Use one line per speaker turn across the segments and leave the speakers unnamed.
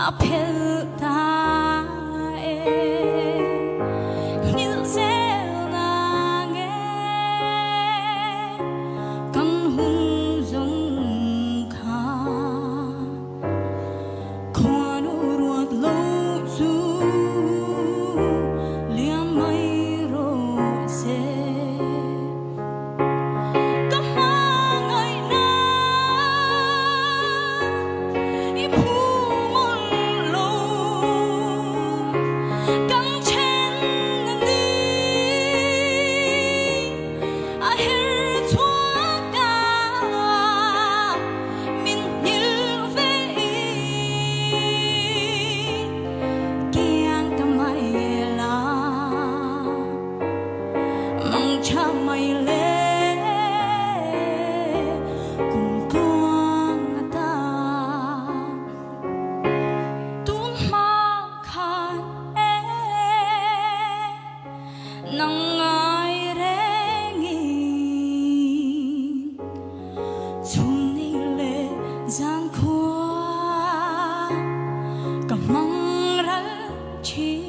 앞에 나의 cha mày lê. Cùng con ta. Tún ma khan e nang ai re nghi chung ni giang khua cầm mong rắn chi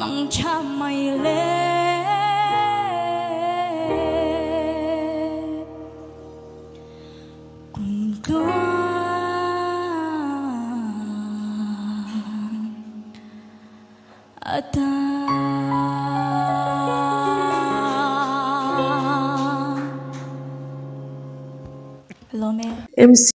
mặn cha mày lên.
MC